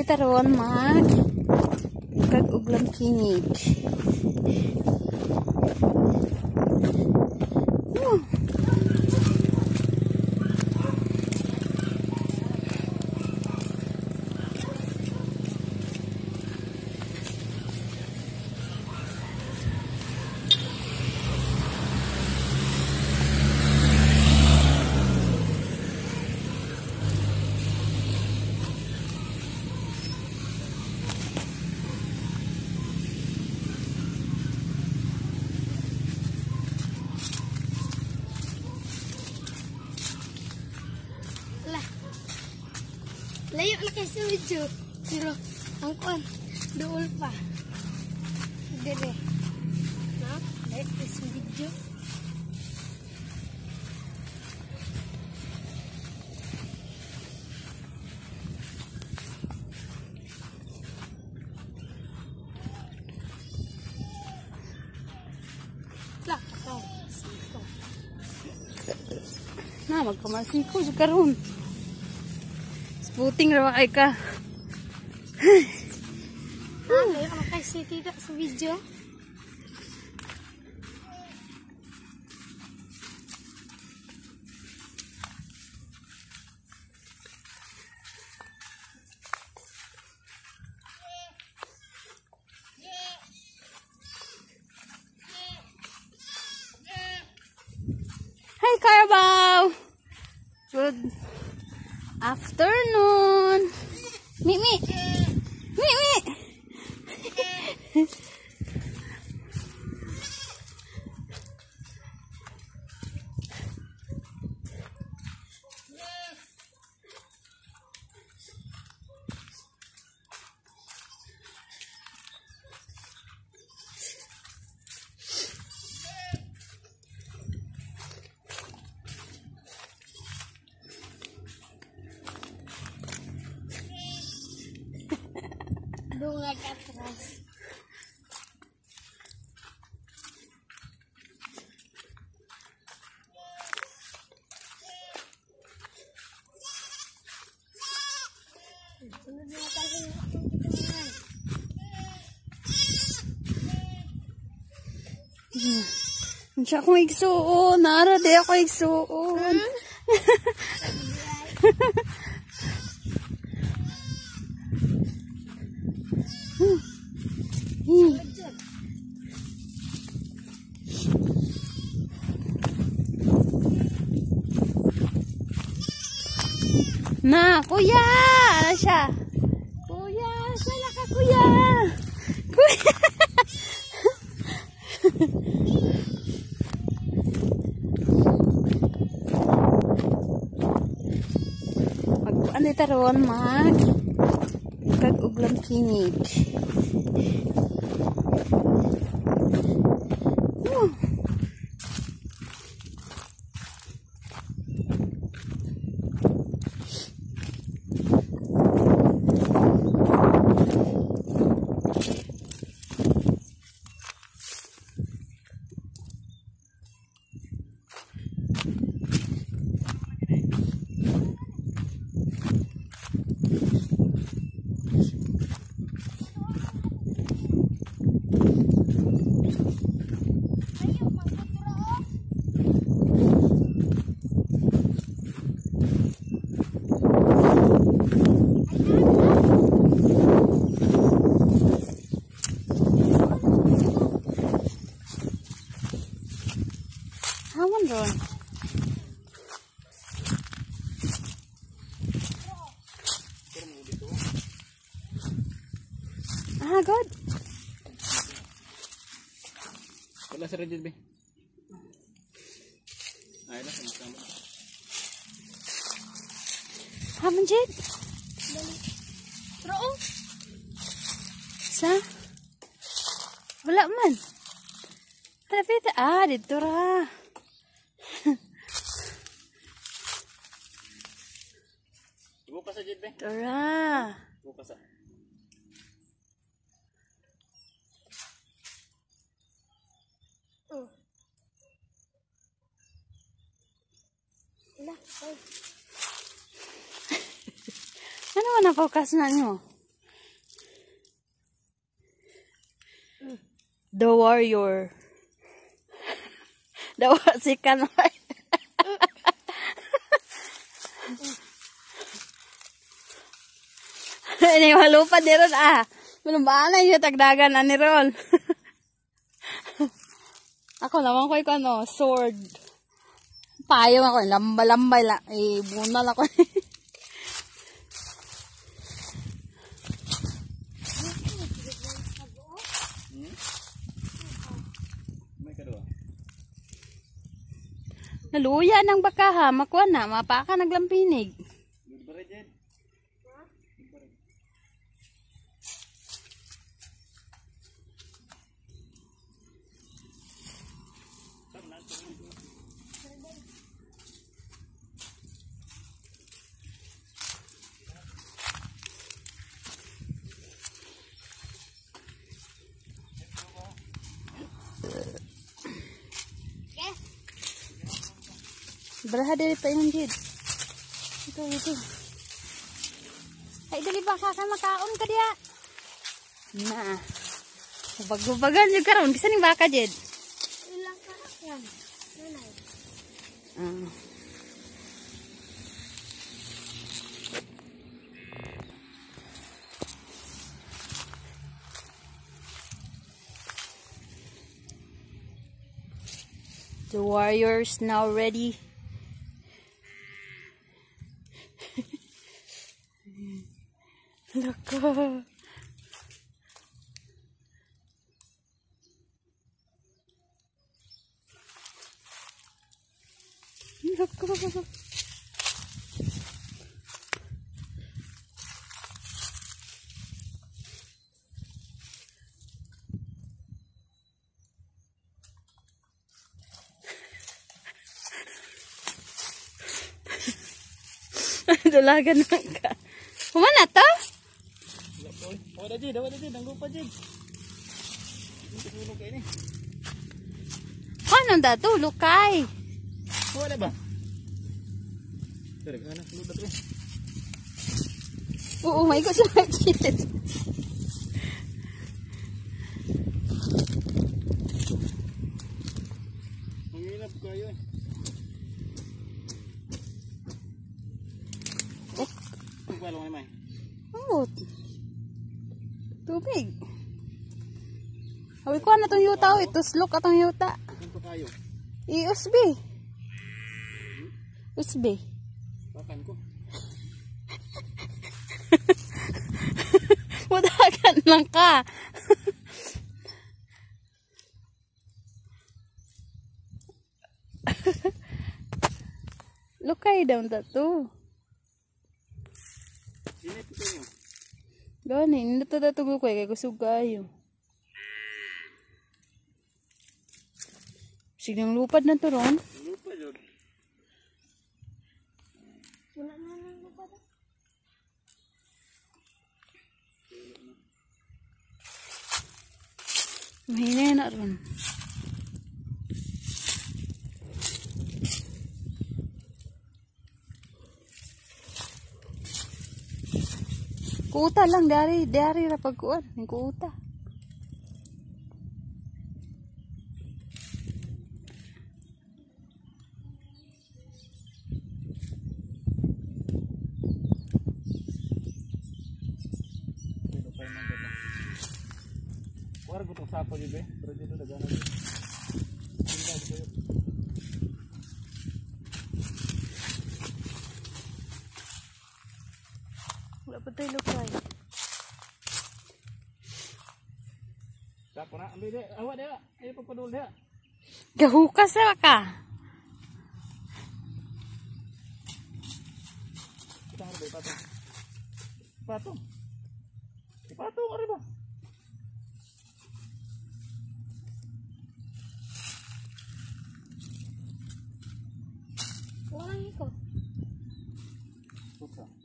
ni taron mag kag uglam kinig. Layo na kayo sa video. Pero, ang kuan, dool pa. Dire. Na, layo kayo sa video. Siko. Na magkamasiko sa karon. Sputing ra kay ka. Na kayo sa tita sa video. Hi Carabao. Good afternoon. Mimi. Mimi. Bunga ka atras. Sunod na tayo ng akong Unsa akong igsuon, nara di ako igsuon. Hmm. Na, kuya! Ano siya? Kuya! Sala ka, kuya! Kuya! mag ano taron mag kag uglam kinig. Uh. Hamon ron. Ah, God. Wala sa Regid, be. Ay, lang, sama-sama. Hamon, Jed. Pero oh, Sa? Wala man. Halapit. Ah, dito ra. Ibukas sa Jid, be. Dito ra. Ibukas sa. ano mo napakas na nyo? The warrior. The war si Kanoy. Ini malupa ni Ron ah. Manubaan na yung tagdagan na ni Ron. Ako naman ko yung ano, sword. Payong ako, lamba-lambay lang. Eh, bunal ako. Naluya ng baka ha, makuha na, mapaka naglampinig. Good ba Jed? Baraha dili pa yung jid. Ito, ito. Ay, dili ba kaka makaon ka diya? Na. Ubag-ubagan yung karon. Bisa ning baka jid. Ilang ka yan. Nanay. Ah. The warriors now ready. Look. Look. Dulagan lang ka. Kumana to? Po. Wala Jed, wala Jed. Ang lupa Jed. Hindi tulog kayo ni. Ano da to? Lukay. Wala ba? Kana sulod na to eh. Oo, may ko sa kid. Ang hirap kayo eh. Wala mo may. Oo. Tubig. Hawi ko na tong yuta. oh. Ituslok atong yuta. Pa kayo? I-usbi. Usbi. Pakan ko. Mudagan lang ka. Lukay daw na to. Sino po kayo? Gani, hindi to dato lukay kay kusog kayo. Sigang lupad na to ron. Ang lupa Jod. Wala na lang na pa. Mahina na ron. Kuta lang dari dari ra pagkuan, ning kuta. Dito pa naman ganda. Wala ko itong sapo Dia. Awak dia. Papadul dia. Gahukas ra ka. Kita harus dari patung. Patung. Di patung ada ba? Walang ikot. Susah.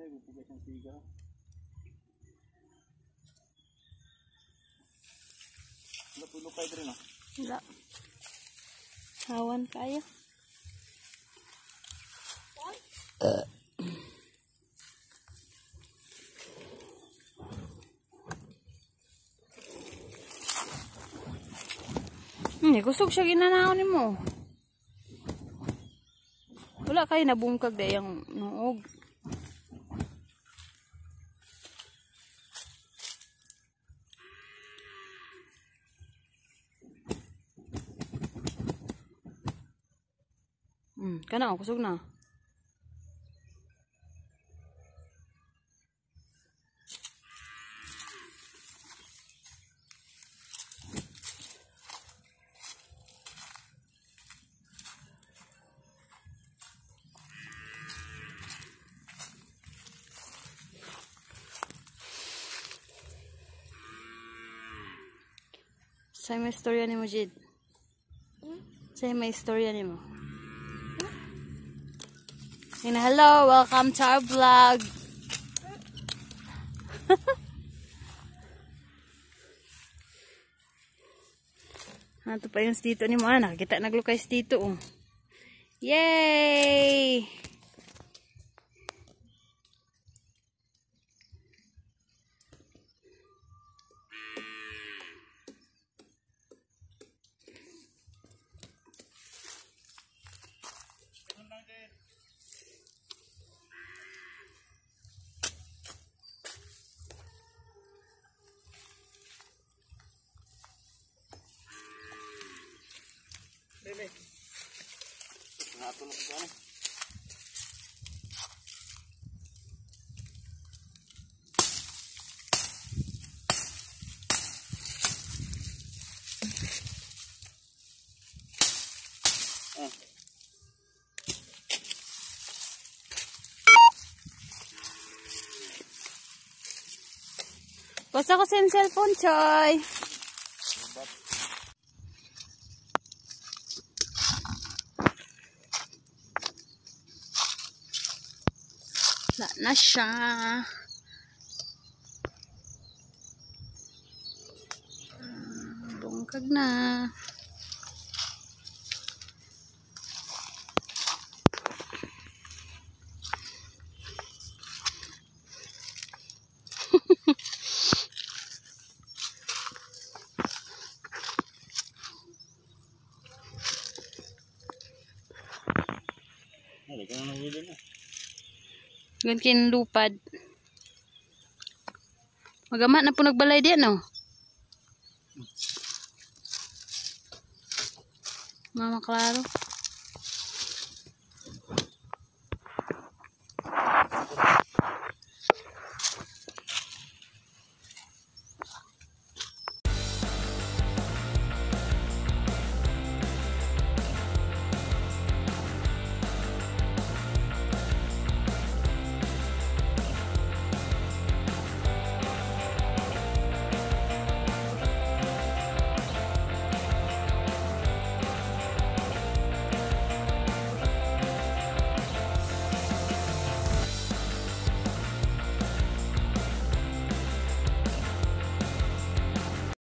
Ay, bupugas ang siga. Wala po lukay din no? Wala. Hawan kayo. Hmm, kusog siya ginanaon mo. Wala kayo nabungkag da yung Hmm, kana kusog na. Say may istorya ni mo, Jid. Say may istorya ni mo. And hello, welcome to our vlog. Ano pa yung dito ni mo, nakakita naglukay dito, oh. Yay! Natulog ko ano? Basta ko sa cellphone, Choy. Wala na siya. Ah, Bungkag na. Ano ka na nahuli na? Gankin lupad. Magamat na po nagbalay diyan, no? Mama Claro.